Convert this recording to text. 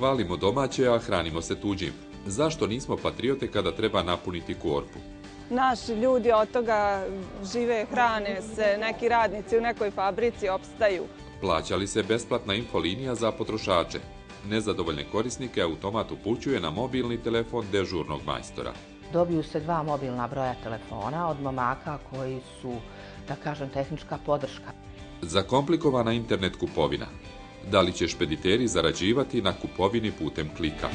Hvalimo domaće, a hranimo se tuđim. Zašto nismo patriote kada treba napuniti korpu? Naši ljudi od toga žive, hrane se, neki radnici u nekoj fabrici opstaju. Plaća li se besplatna infolinija za potrošače? Nezadovoljne korisnike automat upućuje na mobilni telefon dežurnog majstora. Dobiju se dva mobilna broja telefona od momaka koji su, da kažem, tehnička podrška. Zakomplikovana internet kupovina. Da li će špediteri zarađivati na kupovini putem klika?